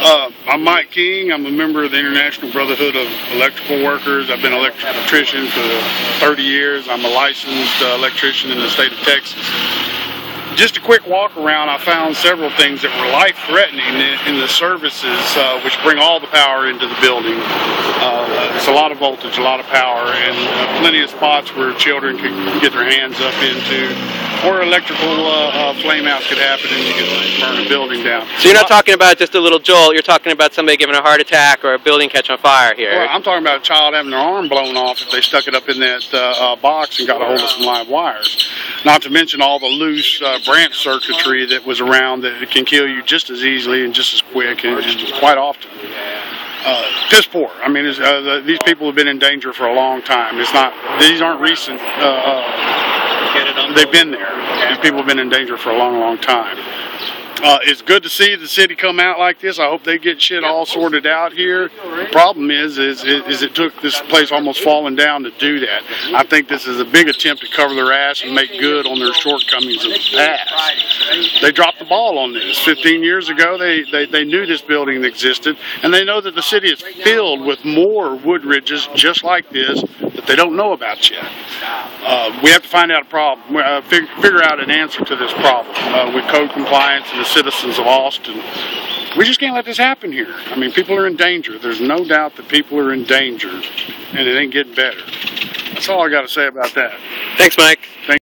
Uh, I'm Mike King. I'm a member of the International Brotherhood of Electrical Workers. I've been an electrician for 30 years. I'm a licensed uh, electrician in the state of Texas. Just a quick walk around, I found several things that were life threatening in, in the services uh, which bring all the power into the building. Uh, it's a lot of voltage, a lot of power, and uh, plenty of spots where children can get their hands up into or electrical uh, uh, flameouts could happen and you could burn a building down. So you're not talking about just a little jolt. You're talking about somebody giving a heart attack or a building catching on fire here. Well, I'm talking about a child having their arm blown off if they stuck it up in that uh, uh, box and got a hold of some live wires. Not to mention all the loose uh, branch circuitry that was around that can kill you just as easily and just as quick and, and quite often. Uh, piss poor. I mean, uh, the, these people have been in danger for a long time. It's not; these aren't recent. They've been there. These people have been in danger for a long, long time. Uh, it's good to see the city come out like this. I hope they get shit all sorted out here. The problem is, is, is it took this place almost falling down to do that. I think this is a big attempt to cover their ass and make good on their shortcomings of the past. They dropped the ball on this. 15 years ago, they, they, they knew this building existed, and they know that the city is filled with more wood ridges just like this that they don't know about yet. Uh, we have to find out a problem, uh, fig- figure out an answer to this problem uh, with code compliance and the citizens of Austin. We just can't let this happen here. I mean, people are in danger. There's no doubt that people are in danger, and it ain't getting better. That's all I got to say about that. Thanks, Mike. Thank